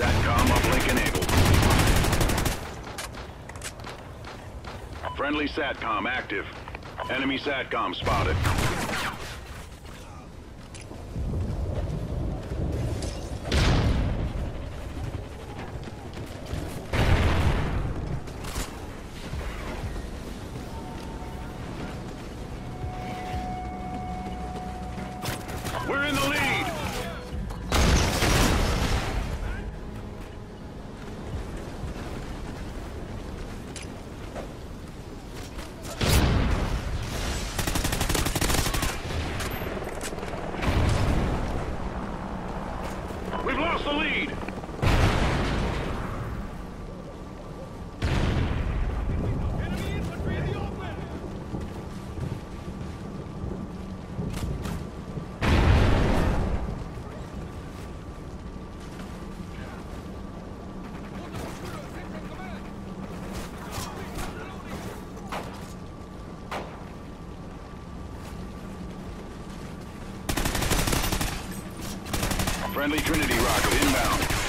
SATCOM uplink enabled. Friendly SATCOM active. Enemy SATCOM spotted. We're in the lead! Friendly Trinity rocket inbound.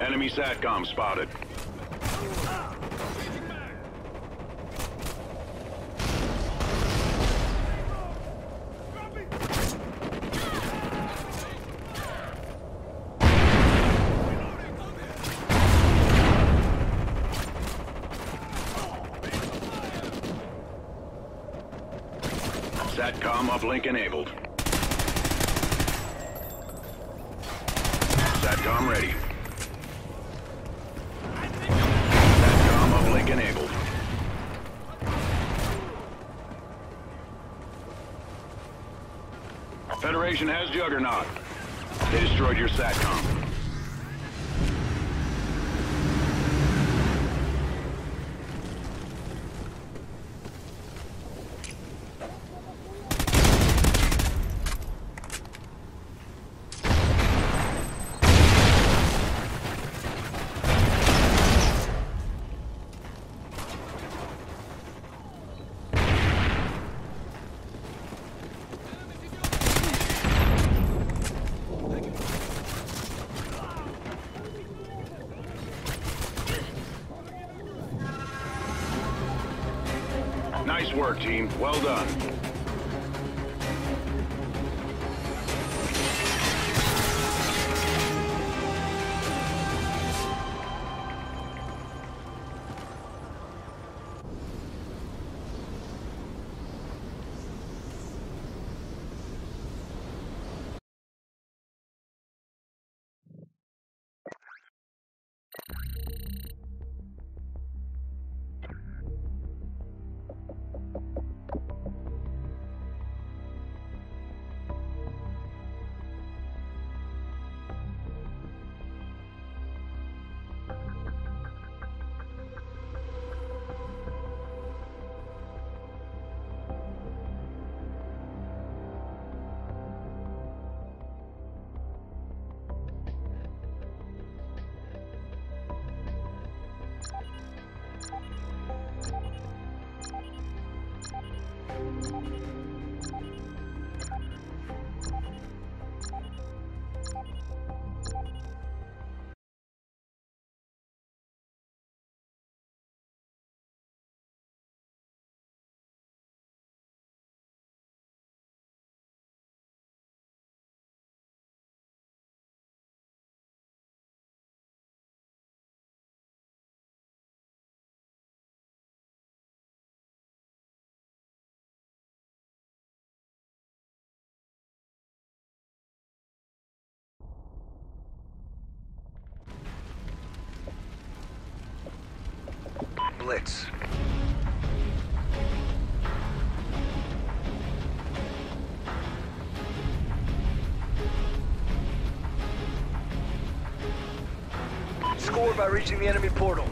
Enemy SATCOM spotted. SATCOM uplink enabled. SATCOM ready. Federation has Juggernaut. They destroyed your SATCOM. Nice work, team. Well done. Blitz. Score by reaching the enemy portal.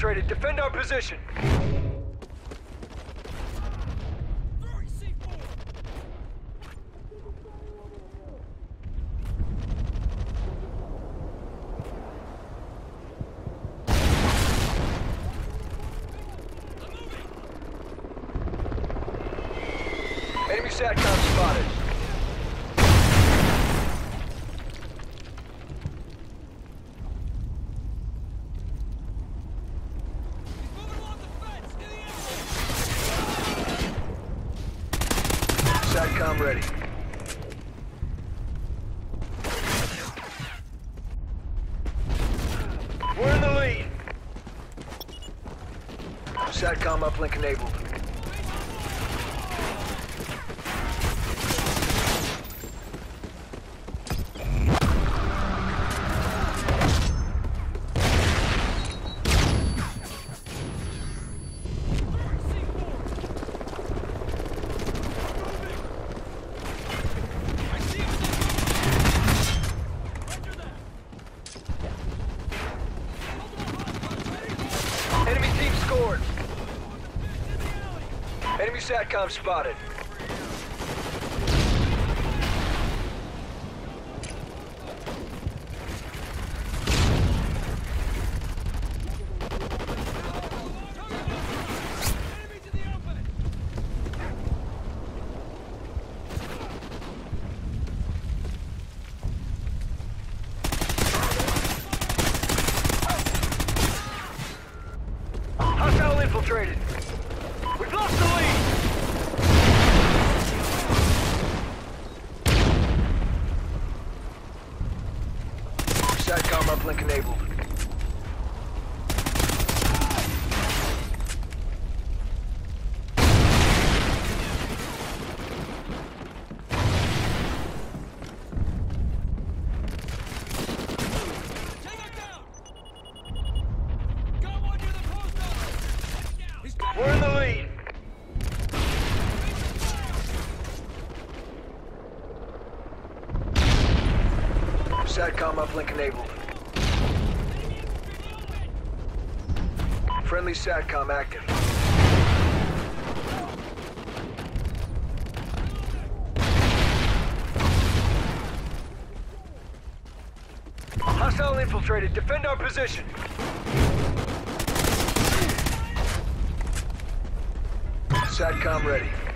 Infiltrated. Defend our position. Throwing C4! I'm moving! Enemy SATCOM spotted. SATCOM ready. We're in the lead. SATCOM uplink enabled. Throwing C4! I see him in the Roger that! Multiple hostiles ready! Enemy team scored. In the alley! Enemy SATCOM spotted. Enemies in the open! Hostile infiltrated. We've lost the lead. SATCOM uplink enabled. Tango down! Got one near the post office! Heading down! He's got We're in the lead. SATCOM uplink enabled. Friendly SATCOM active. Hostile infiltrated. Defend our position. SATCOM ready.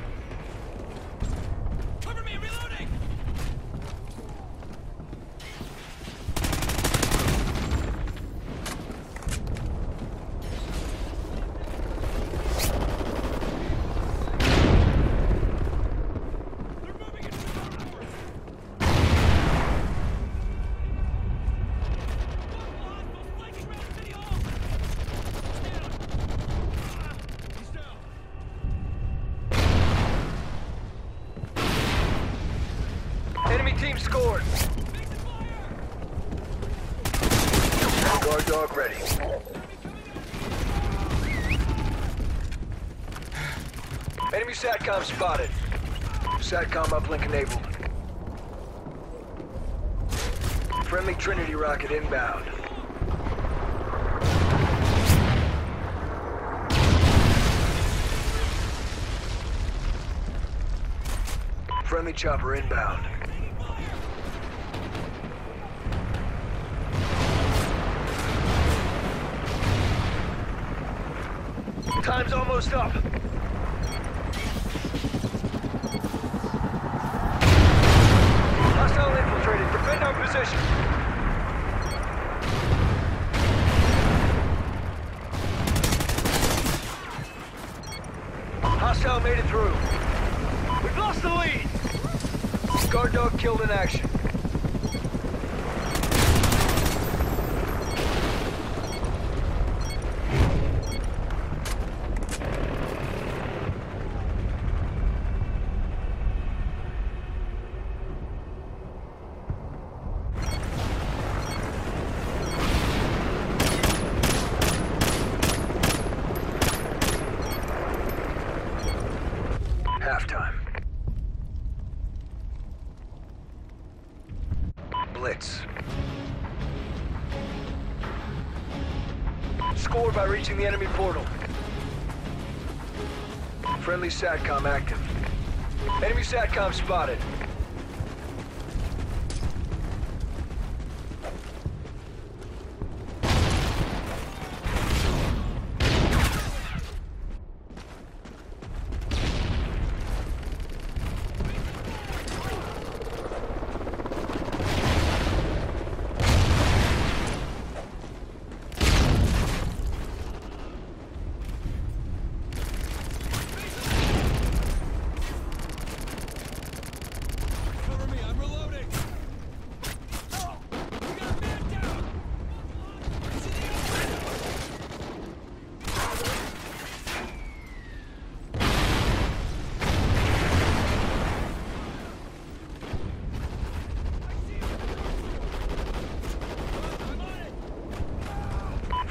Dog ready. Enemy SATCOM spotted. SATCOM uplink enabled. Friendly Trinity rocket inbound. Friendly chopper inbound. Time's almost up. Hostile infiltrated. Defend our position. Hostile made it through. We've lost the lead. Guard dog killed in action. Breaching the enemy portal. Friendly SATCOM active. Enemy SATCOM spotted.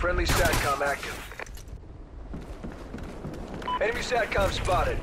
Friendly SATCOM active. Enemy SATCOM spotted.